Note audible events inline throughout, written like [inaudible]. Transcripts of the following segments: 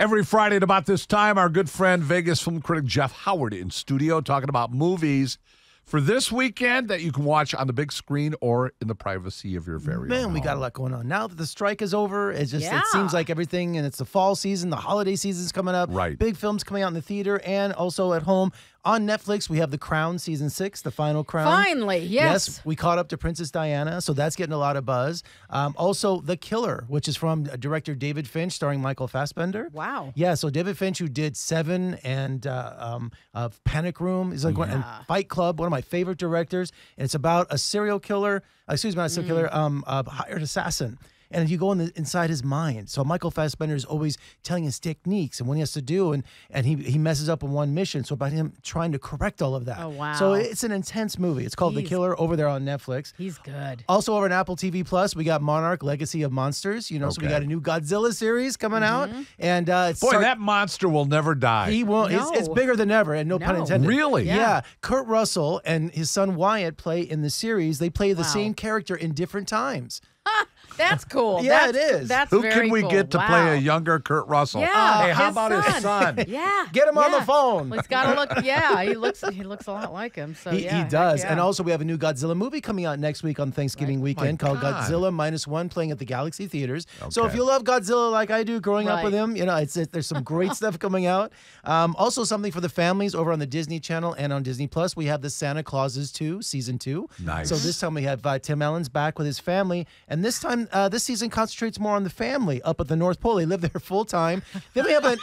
Every Friday at about this time, our good friend Vegas film critic Jeff Howard in studio talking about movies for this weekend that you can watch on the big screen or in the privacy of your very Man, own we got a lot going on. Now that the strike is over, it's just Yeah. it seems like everything and it's the fall season, the holiday season's coming up. Right. Big films coming out in the theater and also at home. On Netflix, we have The Crown season 6, the final crown. Finally, yes. Yes, we caught up to Princess Diana, so that's getting a lot of buzz. Um, also, The Killer, which is from uh, director David Finch, starring Michael Fassbender. Wow. Yeah, so David Finch, who did Seven and uh, um, uh, Panic Room, is like one, and Fight Club, one of my favorite directors. And it's about a serial killer, excuse me, not a serial killer, um, a hired assassin. And you go in the, inside his mind. So Michael Fassbender is always telling his techniques and what he has to do, and and he he messes up in one mission. So about him trying to correct all of that. Oh, wow. So it's an intense movie. It's called The Killer over there on Netflix. He's good. Also over on Apple TV Plus, we got Monarch: Legacy of Monsters. You know, so we got a new Godzilla series coming out, and uh, it's Boy, start- that monster will never die. he won't. It's, it's bigger than ever, and no, pun intended. Really? Yeah. Yeah. Kurt Russell and his son Wyatt play in the series. They play the Wow. same character in different times. [laughs] That's cool. [laughs] Yeah, that's, it is. That's Who very can we cool. get to wow. play a younger Kurt Russell? Yeah. hey, how his about his son? [laughs] Yeah. Get him on the phone. Well, he's got to look. Yeah, he looks. He looks a lot like him. So He, yeah, he does. yeah. And also, we have a new Godzilla movie coming out next week on Thanksgiving weekend called God. Godzilla Minus One, playing at the Galaxy Theaters. So if you love Godzilla like I do, growing up with him, you know, it's it, there's some great stuff coming out. Um, also, something for the families over on the Disney Channel and on Disney Plus. We have the Santa Clauses 2, season two. Nice. So this time we have uh, Tim Allen's back with his family, and this time uh, this season concentrates more on the family up at the North Pole. They live there full time. Then we have an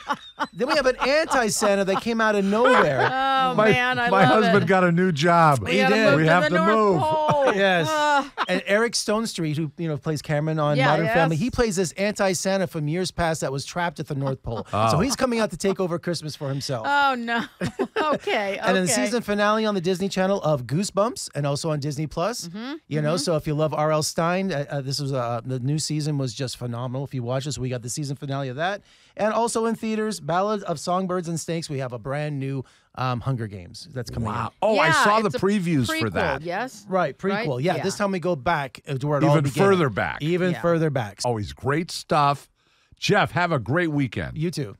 then we have an anti Santa that came out of nowhere. Oh my man, I my love husband it. got a new job. We gotta did. move We to have the to North move. Pole. Yes. Ah. and Eric Stonestreet, who you know plays Cameron on Yeah, Modern yes. Family, he plays this anti-Santa from years past that was trapped at the North Pole. So he's coming out to take over Christmas for himself. oh no. [laughs] okay. and then the okay. season finale on the Disney Channel of Goosebumps, and also on Disney Plus. Mm-hmm, You know, so if you love R.L. Stine, uh, uh, this was uh, the new season was just phenomenal. If you watch this, we got the season finale of that, and also in theaters, Ballad of Songbirds and Snakes. We have a brand new um, Hunger Games that's coming Wow. out. Oh, I Yeah, saw the it's a previews for prequel, that. Yes. Right, prequel. Right? Yeah, Yeah. this time we go back to where it all Even began. further back. Even Yeah. further back. Always great stuff. Jeff, have a great weekend. You too.